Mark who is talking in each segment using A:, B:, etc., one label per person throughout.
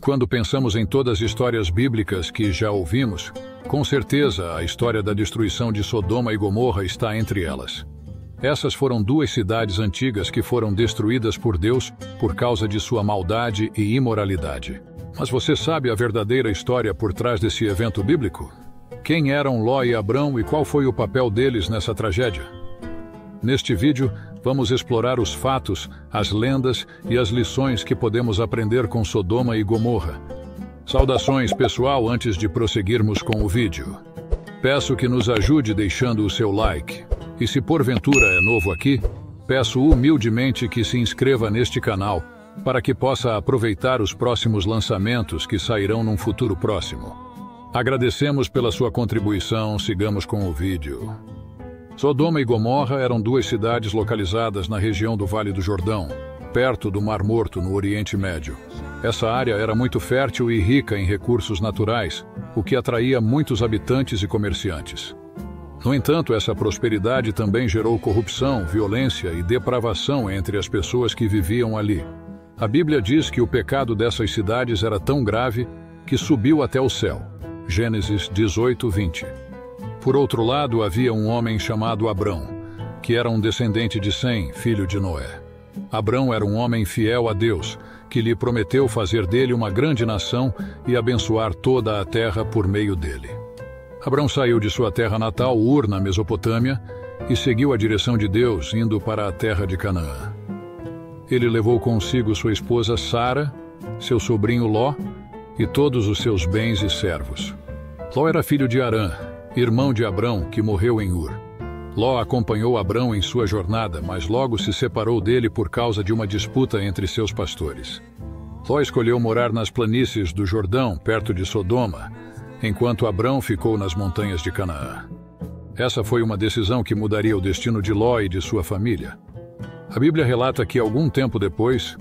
A: Quando pensamos em todas as histórias bíblicas que já ouvimos, com certeza a história da destruição de Sodoma e Gomorra está entre elas. Essas foram duas cidades antigas que foram destruídas por Deus por causa de sua maldade e imoralidade. Mas você sabe a verdadeira história por trás desse evento bíblico? Quem eram Ló e Abrão e qual foi o papel deles nessa tragédia? Neste vídeo, vamos explorar os fatos, as lendas e as lições que podemos aprender com Sodoma e Gomorra. Saudações, pessoal, antes de prosseguirmos com o vídeo. Peço que nos ajude deixando o seu like. E se porventura é novo aqui, peço humildemente que se inscreva neste canal para que possa aproveitar os próximos lançamentos que sairão num futuro próximo. Agradecemos pela sua contribuição, sigamos com o vídeo. Sodoma e Gomorra eram duas cidades localizadas na região do Vale do Jordão, perto do Mar Morto, no Oriente Médio. Essa área era muito fértil e rica em recursos naturais, o que atraía muitos habitantes e comerciantes. No entanto, essa prosperidade também gerou corrupção, violência e depravação entre as pessoas que viviam ali. A Bíblia diz que o pecado dessas cidades era tão grave que subiu até o céu. Gênesis 18, 20. Por outro lado, havia um homem chamado Abrão, que era um descendente de Sem, filho de Noé. Abrão era um homem fiel a Deus, que lhe prometeu fazer dele uma grande nação e abençoar toda a terra por meio dele. Abrão saiu de sua terra natal, Ur, na Mesopotâmia, e seguiu a direção de Deus, indo para a terra de Canaã. Ele levou consigo sua esposa Sara, seu sobrinho Ló e todos os seus bens e servos. Ló era filho de Arã, irmão de Abrão, que morreu em Ur. Ló acompanhou Abrão em sua jornada, mas logo se separou dele por causa de uma disputa entre seus pastores. Ló escolheu morar nas planícies do Jordão, perto de Sodoma, enquanto Abrão ficou nas montanhas de Canaã. Essa foi uma decisão que mudaria o destino de Ló e de sua família. A Bíblia relata que, algum tempo depois,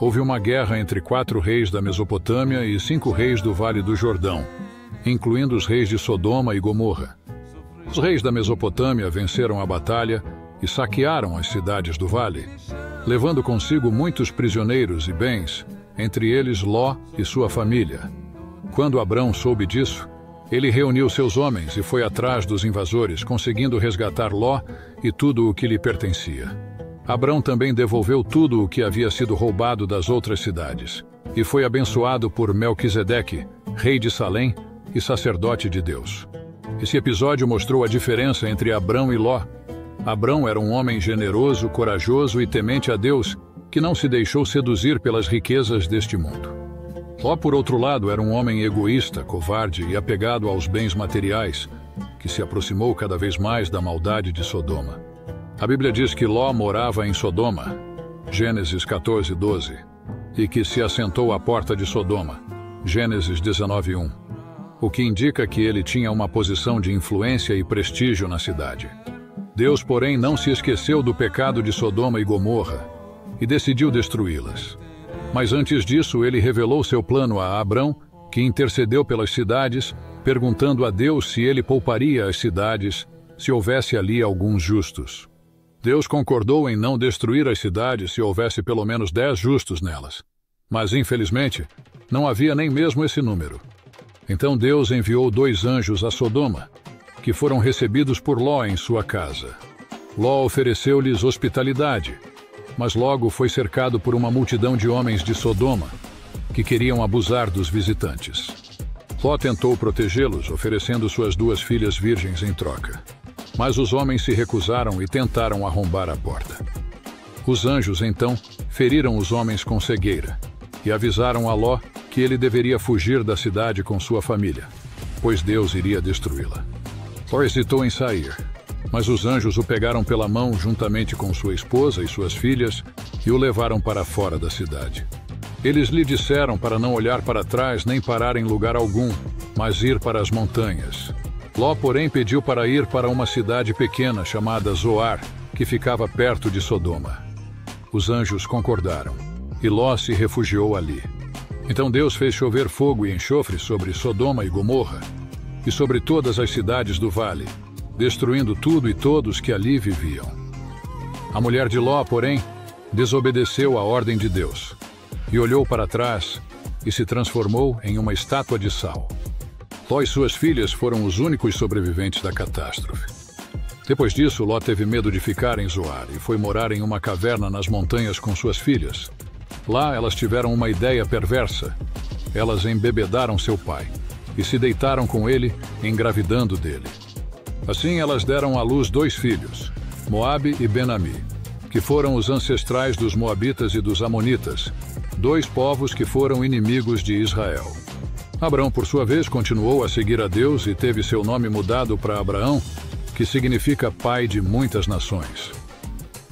A: houve uma guerra entre quatro reis da Mesopotâmia e cinco reis do Vale do Jordão, incluindo os reis de Sodoma e Gomorra. Os reis da Mesopotâmia venceram a batalha e saquearam as cidades do vale, levando consigo muitos prisioneiros e bens, entre eles Ló e sua família. Quando Abrão soube disso, ele reuniu seus homens e foi atrás dos invasores, conseguindo resgatar Ló e tudo o que lhe pertencia. Abrão também devolveu tudo o que havia sido roubado das outras cidades, e foi abençoado por Melquisedeque, rei de Salém, e sacerdote de Deus. Esse episódio mostrou a diferença entre Abrão e Ló. Abrão era um homem generoso, corajoso e temente a Deus, que não se deixou seduzir pelas riquezas deste mundo. Ló, por outro lado, era um homem egoísta, covarde e apegado aos bens materiais, que se aproximou cada vez mais da maldade de Sodoma. A Bíblia diz que Ló morava em Sodoma, Gênesis 14, 12, e que se assentou à porta de Sodoma, Gênesis 19, 1 o que indica que ele tinha uma posição de influência e prestígio na cidade. Deus, porém, não se esqueceu do pecado de Sodoma e Gomorra e decidiu destruí-las. Mas antes disso, ele revelou seu plano a Abrão, que intercedeu pelas cidades, perguntando a Deus se ele pouparia as cidades se houvesse ali alguns justos. Deus concordou em não destruir as cidades se houvesse pelo menos dez justos nelas. Mas, infelizmente, não havia nem mesmo esse número. Então Deus enviou dois anjos a Sodoma, que foram recebidos por Ló em sua casa. Ló ofereceu-lhes hospitalidade, mas logo foi cercado por uma multidão de homens de Sodoma, que queriam abusar dos visitantes. Ló tentou protegê-los, oferecendo suas duas filhas virgens em troca. Mas os homens se recusaram e tentaram arrombar a porta. Os anjos, então, feriram os homens com cegueira e avisaram a Ló que ele deveria fugir da cidade com sua família, pois Deus iria destruí-la. Thor hesitou em sair, mas os anjos o pegaram pela mão juntamente com sua esposa e suas filhas e o levaram para fora da cidade. Eles lhe disseram para não olhar para trás nem parar em lugar algum, mas ir para as montanhas. Ló, porém, pediu para ir para uma cidade pequena chamada Zoar, que ficava perto de Sodoma. Os anjos concordaram, e Ló se refugiou ali. Então Deus fez chover fogo e enxofre sobre Sodoma e Gomorra e sobre todas as cidades do vale, destruindo tudo e todos que ali viviam. A mulher de Ló, porém, desobedeceu à ordem de Deus e olhou para trás e se transformou em uma estátua de sal. Ló e suas filhas foram os únicos sobreviventes da catástrofe. Depois disso, Ló teve medo de ficar em Zoar e foi morar em uma caverna nas montanhas com suas filhas. Lá, elas tiveram uma ideia perversa. Elas embebedaram seu pai e se deitaram com ele, engravidando dele. Assim, elas deram à luz dois filhos, Moabe e Benami, que foram os ancestrais dos Moabitas e dos Amonitas, dois povos que foram inimigos de Israel. Abraão, por sua vez, continuou a seguir a Deus e teve seu nome mudado para Abraão, que significa pai de muitas nações.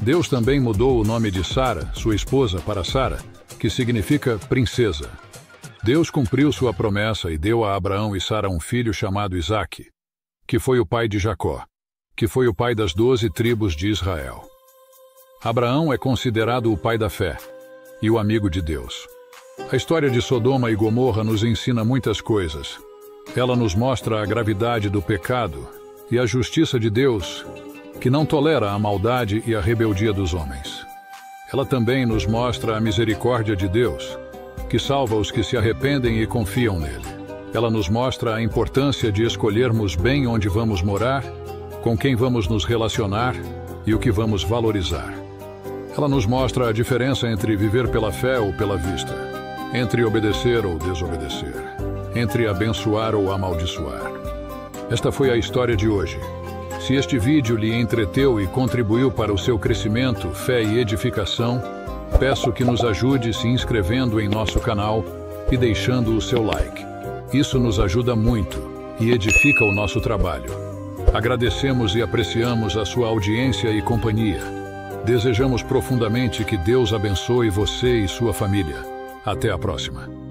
A: Deus também mudou o nome de Sara, sua esposa, para Sara, que significa princesa. Deus cumpriu sua promessa e deu a Abraão e Sara um filho chamado Isaque, que foi o pai de Jacó, que foi o pai das doze tribos de Israel. Abraão é considerado o pai da fé e o amigo de Deus. A história de Sodoma e Gomorra nos ensina muitas coisas. Ela nos mostra a gravidade do pecado e a justiça de Deus, que não tolera a maldade e a rebeldia dos homens. Ela também nos mostra a misericórdia de Deus, que salva os que se arrependem e confiam nele. Ela nos mostra a importância de escolhermos bem onde vamos morar, com quem vamos nos relacionar e o que vamos valorizar. Ela nos mostra a diferença entre viver pela fé ou pela vista, entre obedecer ou desobedecer, entre abençoar ou amaldiçoar. Esta foi a história de hoje. Se este vídeo lhe entreteu e contribuiu para o seu crescimento, fé e edificação, peço que nos ajude se inscrevendo em nosso canal e deixando o seu like. Isso nos ajuda muito e edifica o nosso trabalho. Agradecemos e apreciamos a sua audiência e companhia. Desejamos profundamente que Deus abençoe você e sua família. Até a próxima.